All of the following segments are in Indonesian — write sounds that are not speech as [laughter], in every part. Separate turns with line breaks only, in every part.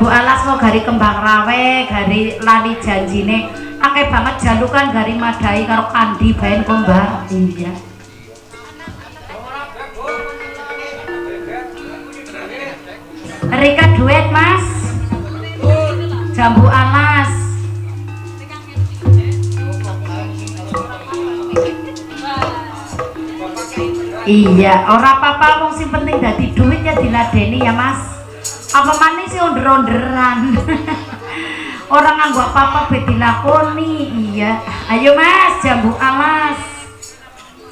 Bu Alas mau gari kembang rawe, gari lali janjine. Akeh banget jalukan gari madai karo kandi baen kembar iya. Rika duet mas. Jambu alas. Iya, ora apa-apa wong sing penting dadi duit ya diladeni ya mas apa manis sih onder-onderan? [laughs] Orang nganggo apa-apa be dilakoni iya. Ayo mas jambu alas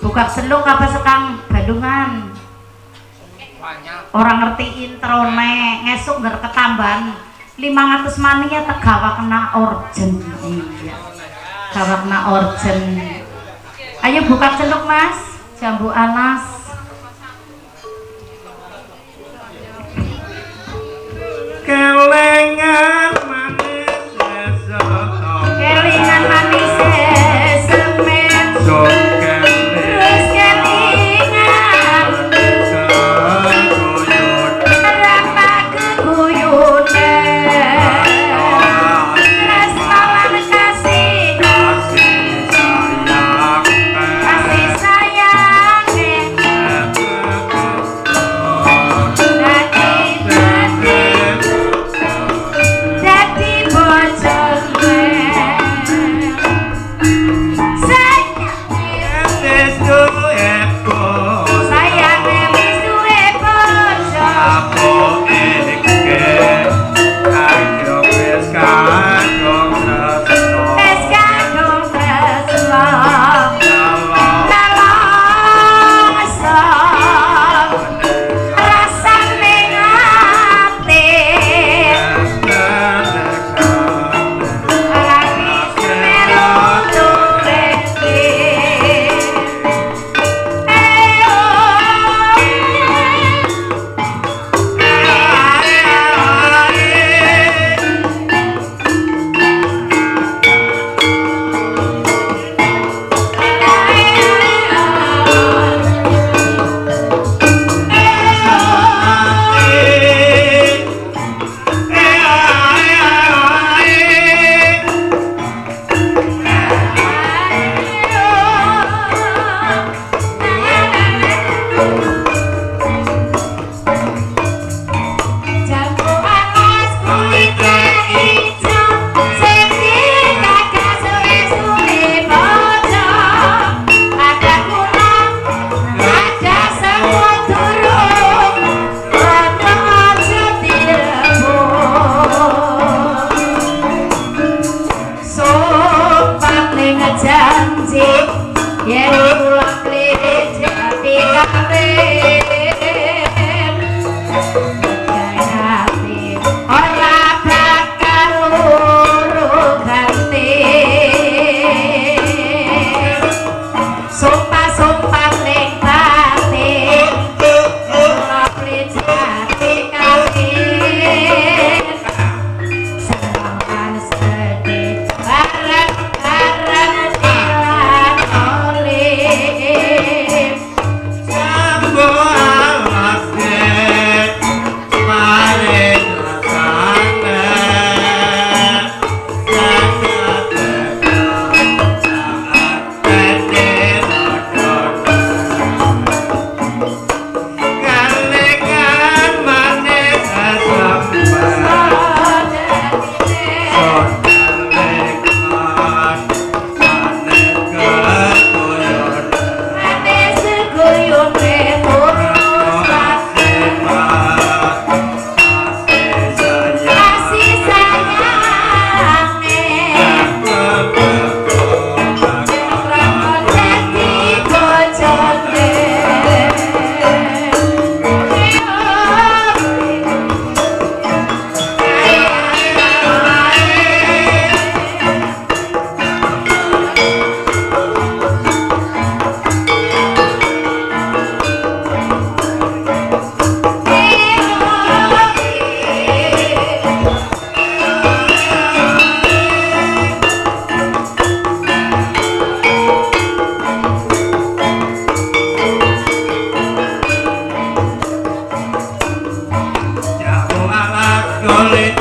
buka seluk apa sekang? Bandungan orang ngerti introne ngesuk nggak ketambahan. 500 mani ya tegawa kena orjen. Iya. Gawa kena orjen. Ayo buka seluk mas. Jambu alas
kelingan Yeah. Hallelujah.